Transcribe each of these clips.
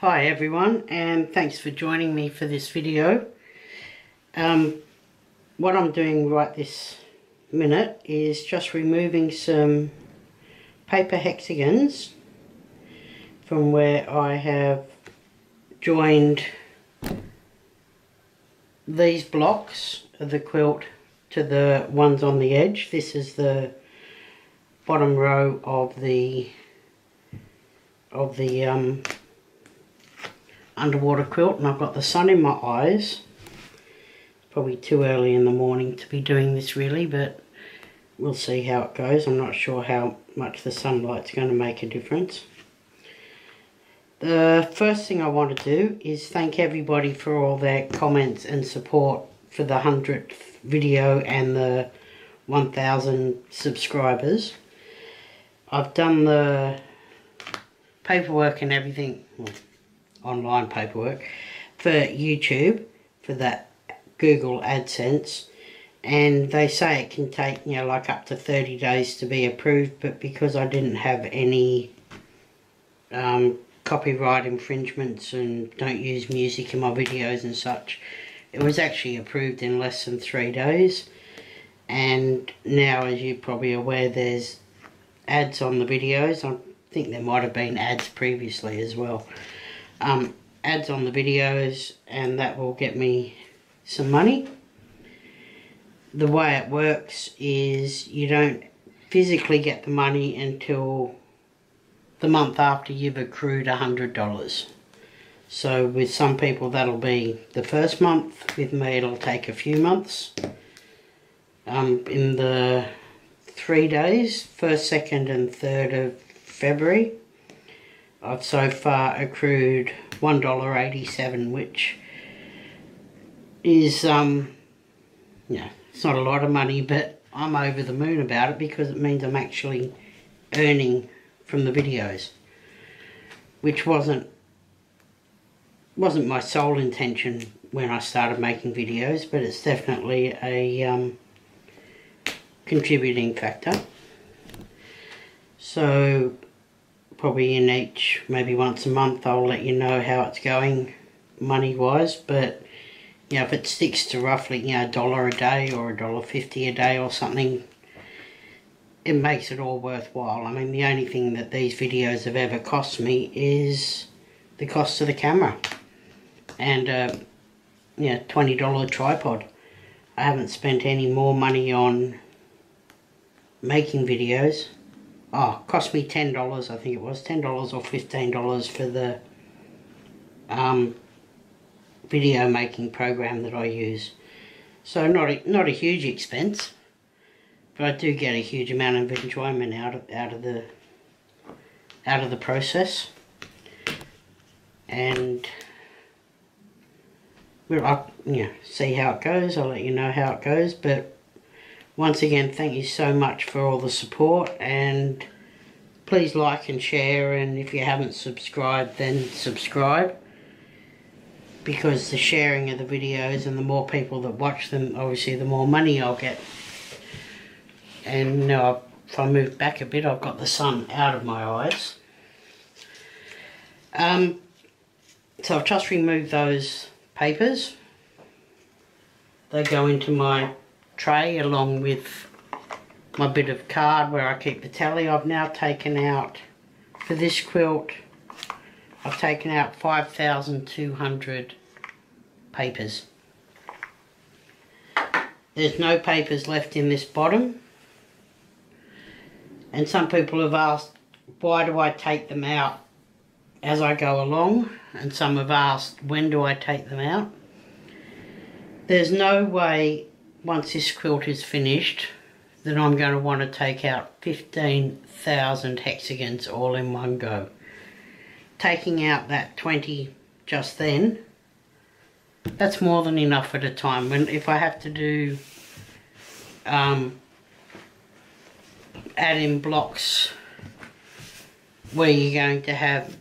Hi everyone and thanks for joining me for this video. Um, what I'm doing right this minute is just removing some paper hexagons from where I have joined these blocks of the quilt to the ones on the edge. This is the bottom row of the of the um, underwater quilt and I've got the sun in my eyes. Probably too early in the morning to be doing this really, but we'll see how it goes. I'm not sure how much the sunlight's going to make a difference. The first thing I want to do is thank everybody for all their comments and support for the 100th video and the 1000 subscribers. I've done the paperwork and everything, online paperwork, for YouTube, for that Google AdSense. And they say it can take, you know, like up to 30 days to be approved, but because I didn't have any um, copyright infringements and don't use music in my videos and such, it was actually approved in less than three days. And now, as you're probably aware, there's ads on the videos. I think there might have been ads previously as well um, ads on the videos and that will get me some money. The way it works is you don't physically get the money until the month after you've accrued a $100. So with some people that'll be the first month, with me it'll take a few months. Um, in the three days, first, second and third of February, I've so far accrued $1.87 which is um yeah it's not a lot of money but I'm over the moon about it because it means I'm actually earning from the videos which wasn't wasn't my sole intention when I started making videos but it's definitely a um, contributing factor. So probably in each, maybe once a month, I'll let you know how it's going money wise. But you know, if it sticks to roughly you know a dollar a day or a dollar fifty a day or something, it makes it all worthwhile. I mean, the only thing that these videos have ever cost me is the cost of the camera and uh, yeah, twenty dollar tripod. I haven't spent any more money on making videos oh, cost me $10, I think it was, $10 or $15 for the um, video making program that I use. So not a, not a huge expense, but I do get a huge amount of enjoyment out of, out of the out of the process. And we'll up, you know, see how it goes. I'll let you know how it goes, but once again, thank you so much for all the support and please like and share and if you haven't subscribed then subscribe because the sharing of the videos and the more people that watch them obviously the more money I'll get. And now if I move back a bit I've got the sun out of my eyes. Um, so I've just removed those papers. They go into my tray along with my bit of card where I keep the tally. I've now taken out, for this quilt, I've taken out 5,200 papers. There's no papers left in this bottom. And some people have asked, why do I take them out as I go along? And some have asked, when do I take them out? There's no way once this quilt is finished then I'm going to want to take out 15,000 hexagons all in one go. Taking out that 20 just then, that's more than enough at a time. When If I have to do um, add in blocks where you're going to have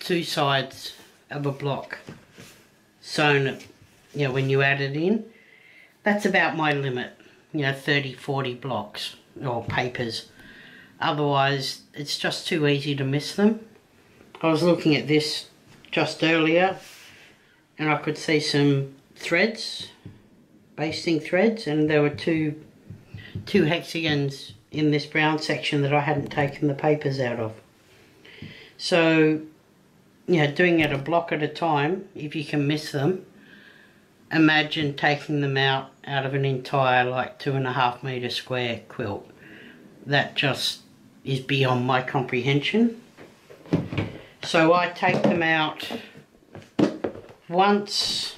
two sides of a block sewn, you know, when you add it in, that's about my limit, you know, 30, 40 blocks or papers. Otherwise, it's just too easy to miss them. I was looking at this just earlier and I could see some threads, basting threads, and there were two two hexagons in this brown section that I hadn't taken the papers out of. So, you know, doing it a block at a time, if you can miss them, imagine taking them out out of an entire like two and a half meter square quilt. That just is beyond my comprehension. So I take them out once.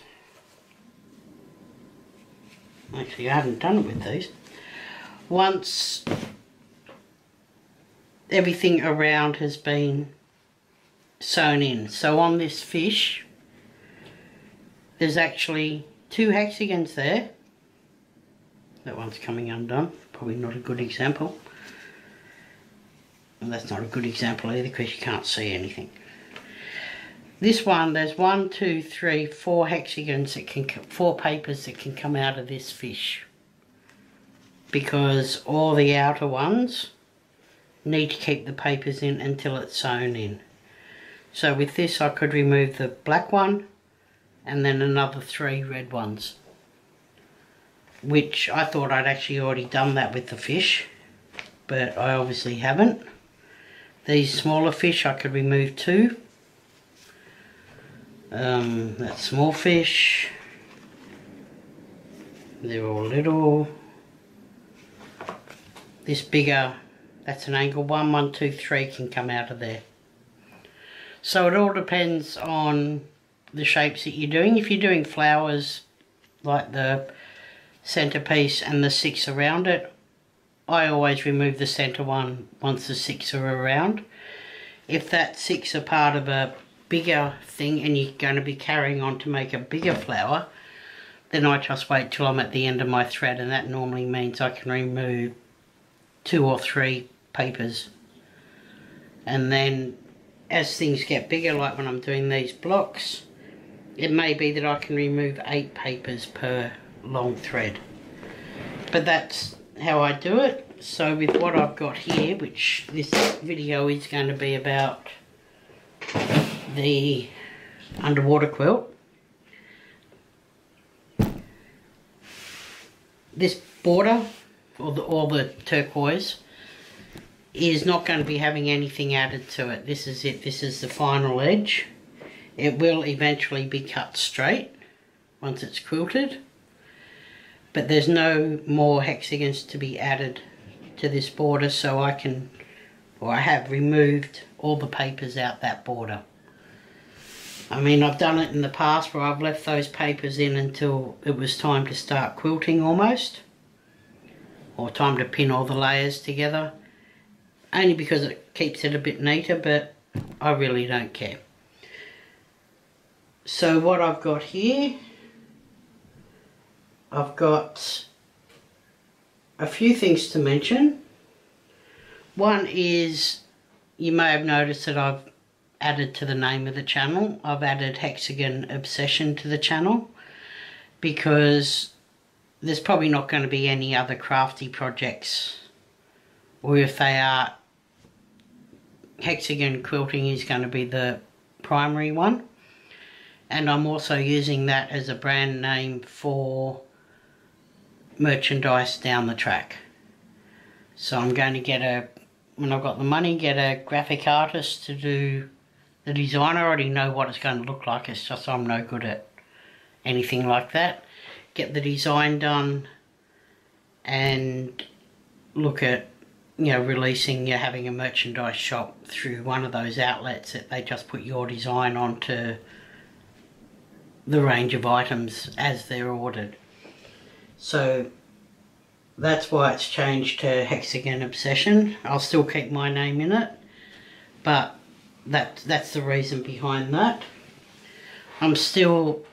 Actually, I haven't done it with these. Once everything around has been sewn in. So on this fish, there's actually two hexagons there. That one's coming undone. Probably not a good example. And that's not a good example either because you can't see anything. This one, there's one, two, three, four hexagons that can, four papers that can come out of this fish. Because all the outer ones need to keep the papers in until it's sewn in. So with this I could remove the black one and then another three red ones. Which I thought I'd actually already done that with the fish, but I obviously haven't. These smaller fish I could remove two um, that small fish. They're all little. This bigger, that's an angle one, one, two, three can come out of there. So it all depends on the shapes that you're doing. If you're doing flowers like the centerpiece and the six around it, I always remove the center one once the six are around. If that six are part of a bigger thing and you're going to be carrying on to make a bigger flower, then I just wait till I'm at the end of my thread and that normally means I can remove two or three papers. And then as things get bigger, like when I'm doing these blocks, it may be that I can remove eight papers per long thread. But that's how I do it. So with what I've got here, which this video is going to be about the underwater quilt. This border, or the, or the turquoise, is not going to be having anything added to it. This is it. This is the final edge. It will eventually be cut straight once it's quilted. But there's no more hexagons to be added to this border so I can, or I have removed all the papers out that border. I mean, I've done it in the past where I've left those papers in until it was time to start quilting almost. Or time to pin all the layers together. Only because it keeps it a bit neater, but I really don't care. So what I've got here, I've got a few things to mention. One is, you may have noticed that I've added to the name of the channel. I've added Hexagon Obsession to the channel because there's probably not going to be any other crafty projects or if they are hexagon quilting is going to be the primary one and I'm also using that as a brand name for merchandise down the track so I'm going to get a when I've got the money get a graphic artist to do the design, I already know what it's going to look like. It's just I'm no good at anything like that. Get the design done and look at, you know, releasing, you know, having a merchandise shop through one of those outlets that they just put your design onto the range of items as they're ordered. So that's why it's changed to Hexagon Obsession. I'll still keep my name in it, but that that's the reason behind that. I'm still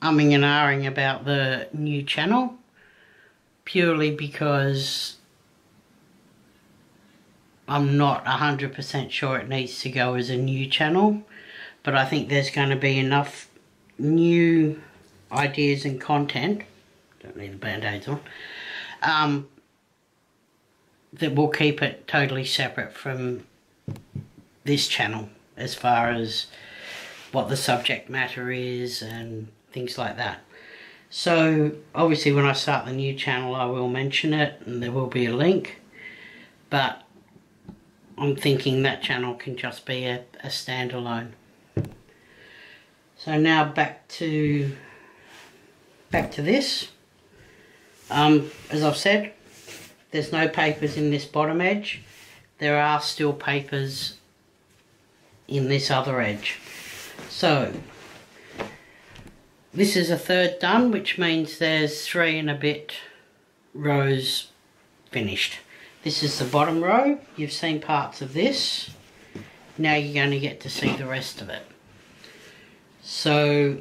umming and ahhing about the new channel purely because I'm not 100% sure it needs to go as a new channel but I think there's going to be enough new ideas and content don't need the band-aids on um, that will keep it totally separate from this channel as far as what the subject matter is and things like that. So obviously when I start the new channel I will mention it and there will be a link but I'm thinking that channel can just be a, a standalone. So now back to back to this. Um, as I've said, there's no papers in this bottom edge. There are still papers in this other edge. So, this is a third done, which means there's three and a bit rows finished. This is the bottom row. You've seen parts of this. Now you're going to get to see the rest of it. So,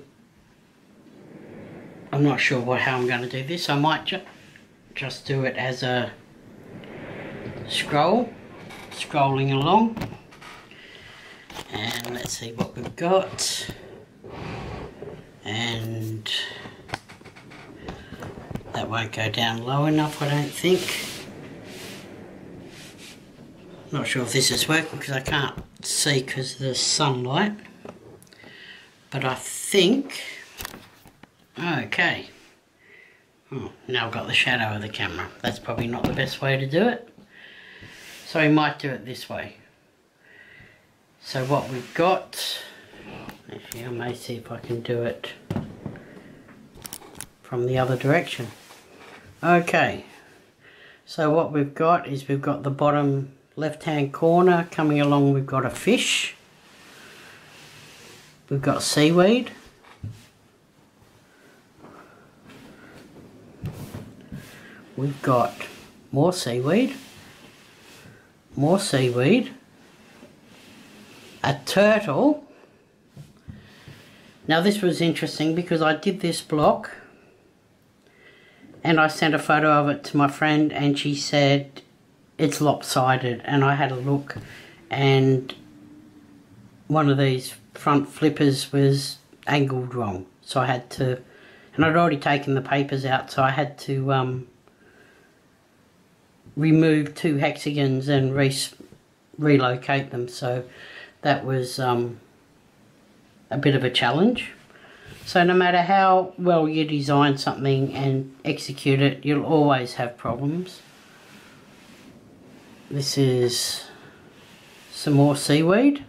I'm not sure what how I'm going to do this. I might ju just do it as a scroll, scrolling along. And let's see what we've got. And that won't go down low enough, I don't think. Not sure if this is working because I can't see because of the sunlight. But I think Okay. Oh, now I've got the shadow of the camera. That's probably not the best way to do it. So we might do it this way. So what we've got, actually I may see if I can do it from the other direction. Okay, so what we've got is we've got the bottom left hand corner coming along we've got a fish. We've got seaweed. we've got more seaweed, more seaweed, a turtle. Now this was interesting because I did this block and I sent a photo of it to my friend and she said it's lopsided and I had a look and one of these front flippers was angled wrong so I had to and I'd already taken the papers out so I had to um, remove two hexagons and re relocate them. So that was um, a bit of a challenge. So no matter how well you design something and execute it, you'll always have problems. This is some more seaweed.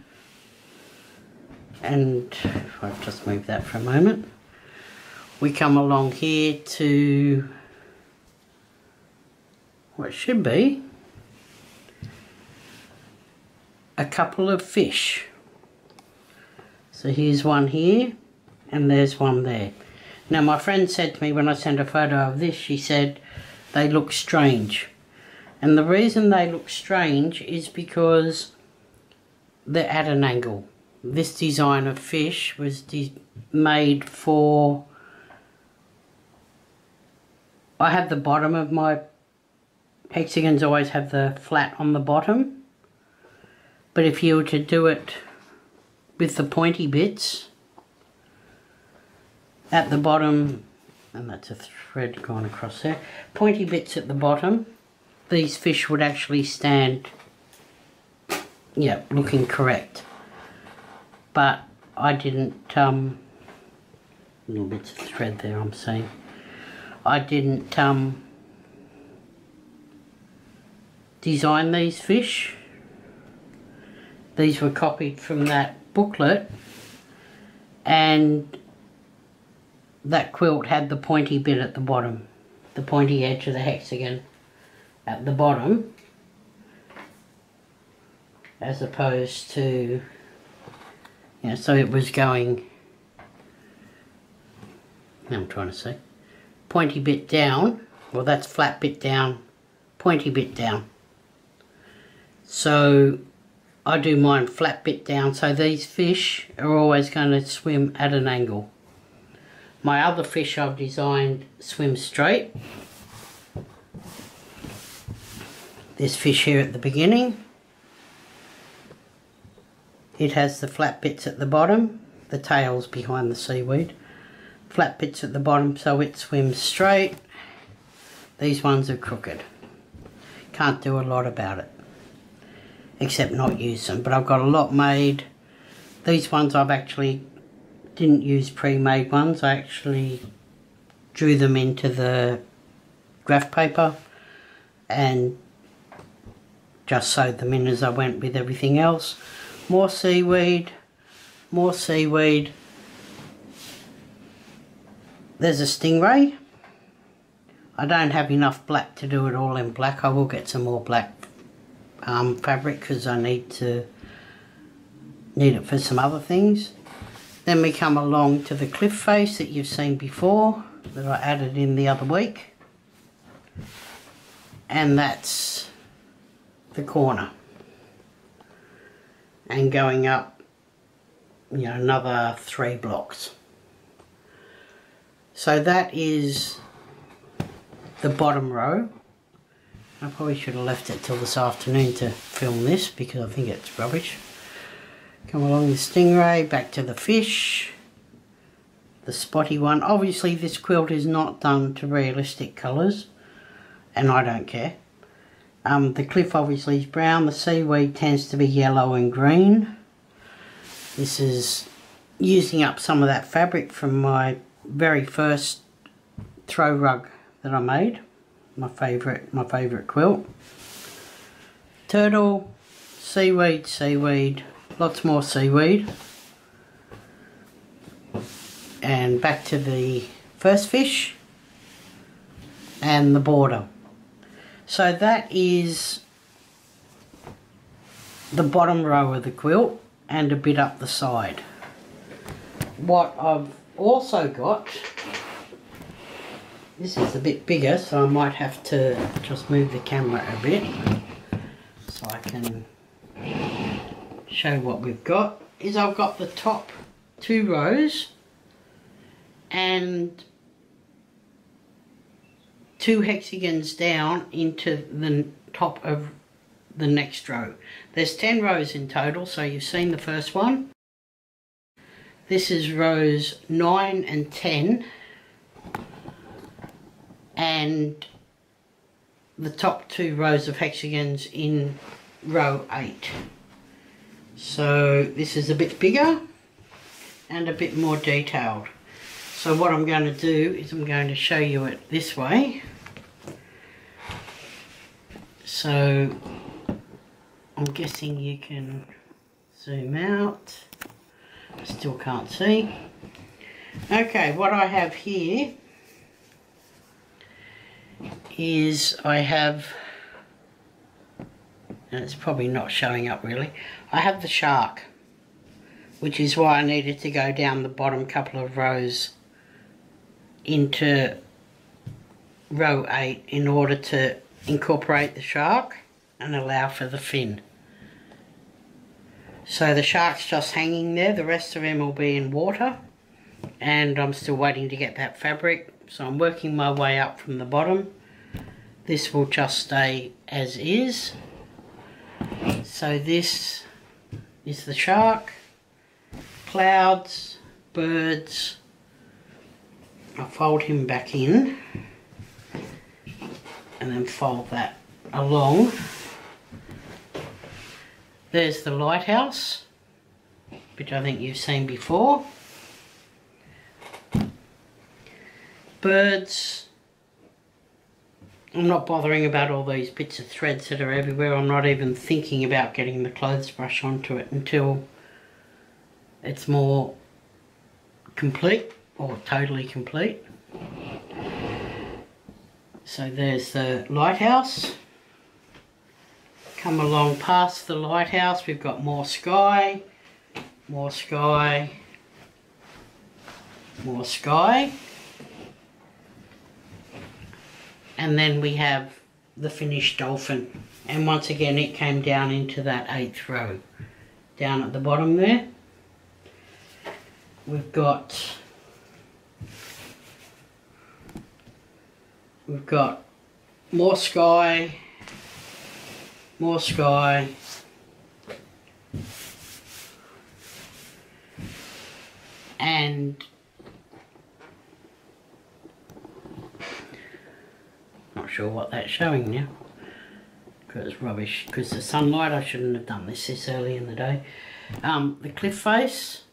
And if I'll just move that for a moment. We come along here to what should be a couple of fish. So here's one here and there's one there. Now my friend said to me when I sent a photo of this, she said they look strange. And the reason they look strange is because they're at an angle. This design of fish was made for... I have the bottom of my hexagons always have the flat on the bottom. But if you were to do it with the pointy bits at the bottom and that's a thread going across there pointy bits at the bottom these fish would actually stand yeah looking correct but I didn't um little bits of thread there I'm seeing I didn't um design these fish. These were copied from that booklet and that quilt had the pointy bit at the bottom, the pointy edge of the hexagon at the bottom as opposed to, know, so it was going, I'm trying to see, pointy bit down, well that's flat bit down, pointy bit down. So I do mine flat bit down so these fish are always going to swim at an angle. My other fish I've designed swim straight. This fish here at the beginning. It has the flat bits at the bottom, the tails behind the seaweed. Flat bits at the bottom so it swims straight. These ones are crooked. Can't do a lot about it except not use them. But I've got a lot made. These ones I've actually didn't use pre-made ones. I actually drew them into the graph paper and just sewed them in as I went with everything else. More seaweed, more seaweed. There's a stingray. I don't have enough black to do it all in black. I will get some more black um, fabric because I need to need it for some other things. Then we come along to the cliff face that you've seen before that I added in the other week. And that's the corner. And going up, you know, another three blocks. So that is the bottom row. I probably should have left it till this afternoon to film this because I think it's rubbish. Come along the stingray, back to the fish. The spotty one. Obviously this quilt is not done to realistic colours. And I don't care. Um, the cliff obviously is brown. The seaweed tends to be yellow and green. This is using up some of that fabric from my very first throw rug that I made. My favourite, my favourite quilt. Turtle, seaweed, seaweed, lots more seaweed. And back to the first fish and the border. So that is the bottom row of the quilt and a bit up the side. What I've also got, this is a bit bigger so I might have to just move the camera a bit so I can show what we've got is I've got the top two rows and two hexagons down into the top of the next row. There's 10 rows in total, so you've seen the first one. This is rows 9 and 10. And the top two rows of hexagons in row 8. So this is a bit bigger and a bit more detailed. So what I'm going to do is I'm going to show you it this way. So I'm guessing you can zoom out. Still can't see. Okay, what I have here is I have and it's probably not showing up really. I have the shark, which is why I needed to go down the bottom couple of rows into row 8 in order to incorporate the shark and allow for the fin. So the shark's just hanging there, the rest of him will be in water and I'm still waiting to get that fabric so I'm working my way up from the bottom. This will just stay as is so this is the shark, clouds, birds. I'll fold him back in and then fold that along. There's the lighthouse, which I think you've seen before. Birds, I'm not bothering about all these bits of threads that are everywhere. I'm not even thinking about getting the clothes brush onto it until it's more complete or totally complete. So there's the lighthouse. Come along past the lighthouse, we've got more sky, more sky, more sky. And then we have the finished dolphin. And once again it came down into that eighth row down at the bottom there. We've got we've got more sky more sky and Not sure what that's showing now. Because it's rubbish. Because the sunlight, I shouldn't have done this this early in the day. Um, the cliff face.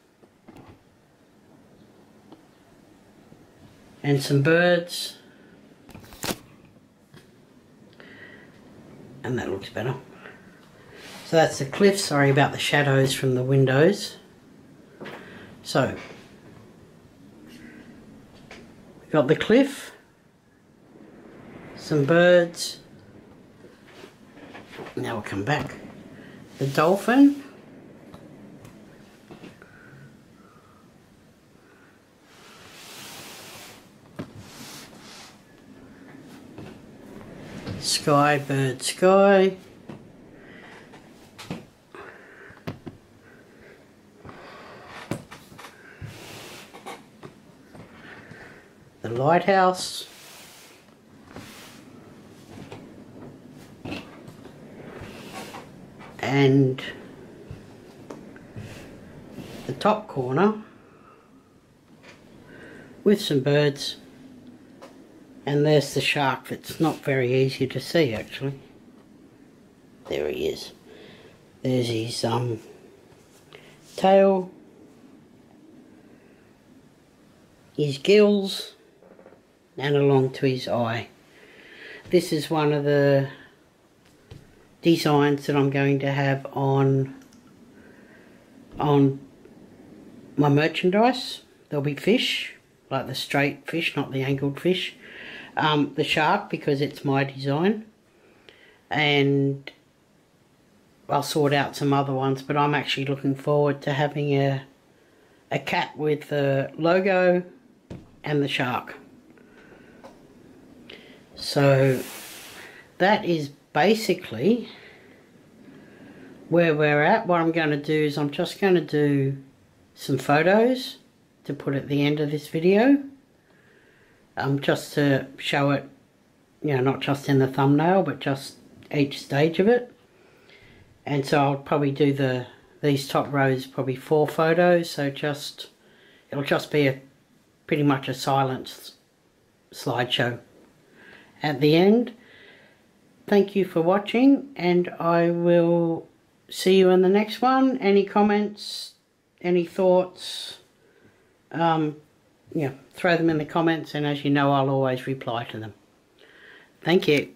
and some birds. And that looks better. So that's the cliff. Sorry about the shadows from the windows. So, we've got the cliff, some birds. Now we'll come back. The dolphin. Sky, bird, sky. The lighthouse. And the top corner with some birds and there's the shark that's not very easy to see actually. There he is. There's his um, tail, his gills, and along to his eye. This is one of the designs that I'm going to have on on my merchandise. There'll be fish, like the straight fish, not the angled fish um, the shark because it's my design. And I'll sort out some other ones but I'm actually looking forward to having a a cat with the logo and the shark. So that is basically where we're at. What I'm going to do is I'm just going to do some photos to put at the end of this video um, just to show it, you know, not just in the thumbnail, but just each stage of it. And so I'll probably do the these top rows, probably four photos, so just, it'll just be a pretty much a silent slideshow. At the end, thank you for watching, and I will see you in the next one. Any comments, any thoughts, um, yeah, throw them in the comments and as you know I'll always reply to them. Thank you.